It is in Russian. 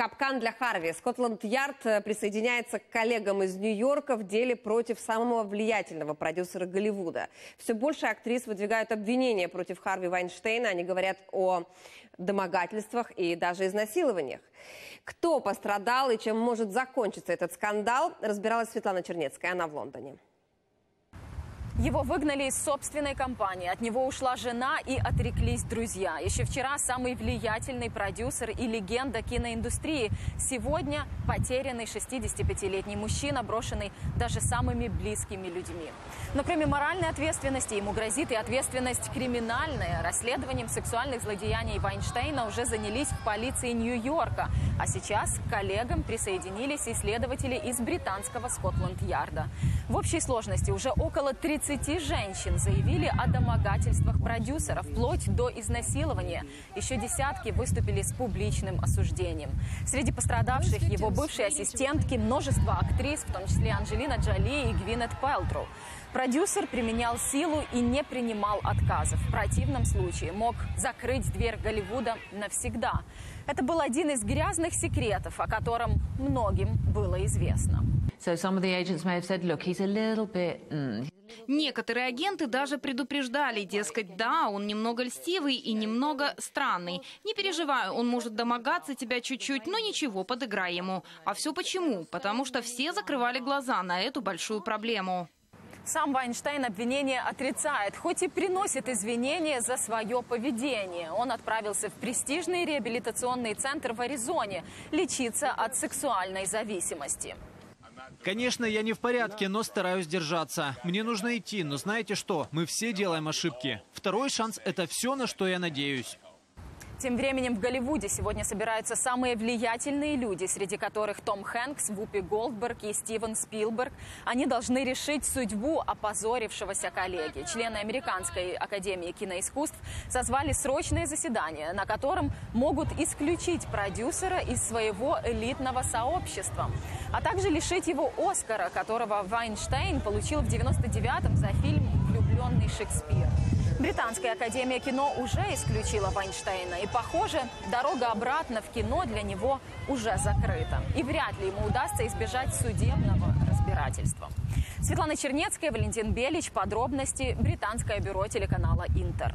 Капкан для Харви. Скотланд-Ярд э, присоединяется к коллегам из Нью-Йорка в деле против самого влиятельного продюсера Голливуда. Все больше актрис выдвигают обвинения против Харви Вайнштейна. Они говорят о домогательствах и даже изнасилованиях. Кто пострадал и чем может закончиться этот скандал, разбиралась Светлана Чернецкая. Она в Лондоне. Его выгнали из собственной компании, от него ушла жена и отреклись друзья. Еще вчера самый влиятельный продюсер и легенда киноиндустрии. Сегодня потерянный 65-летний мужчина, брошенный даже самыми близкими людьми. Но кроме моральной ответственности ему грозит и ответственность криминальная. Расследованием сексуальных злодеяний Вайнштейна уже занялись в полиции Нью-Йорка. А сейчас к коллегам присоединились исследователи из британского Скотланд-Ярда. В общей сложности уже около 30 30 женщин заявили о домогательствах продюсера, вплоть до изнасилования. Еще десятки выступили с публичным осуждением. Среди пострадавших его бывшие ассистентки, множество актрис, в том числе Анджелина Джоли и Гвинет Пелтроу. Продюсер применял силу и не принимал отказов. В противном случае мог закрыть дверь Голливуда навсегда. Это был один из грязных секретов, о котором многим было известно. So some of the agents may have said, look, he's a little bit, mm, Некоторые агенты даже предупреждали, дескать, да, он немного льстивый и немного странный. Не переживай, он может домогаться тебя чуть-чуть, но ничего, подыграй ему. А все почему? Потому что все закрывали глаза на эту большую проблему. Сам Вайнштейн обвинение отрицает, хоть и приносит извинения за свое поведение. Он отправился в престижный реабилитационный центр в Аризоне лечиться от сексуальной зависимости. Конечно, я не в порядке, но стараюсь держаться. Мне нужно идти, но знаете что? Мы все делаем ошибки. Второй шанс – это все, на что я надеюсь. Тем временем в Голливуде сегодня собираются самые влиятельные люди, среди которых Том Хэнкс, Вупи Голдберг и Стивен Спилберг. Они должны решить судьбу опозорившегося коллеги. Члены Американской академии киноискусств созвали срочное заседание, на котором могут исключить продюсера из своего элитного сообщества, а также лишить его Оскара, которого Вайнштейн получил в 99-м за фильм «Влюбленный Шекспир». Британская академия кино уже исключила Вайнштейна. И, похоже, дорога обратно в кино для него уже закрыта. И вряд ли ему удастся избежать судебного разбирательства. Светлана Чернецкая, Валентин Белич. Подробности. Британское бюро телеканала «Интер».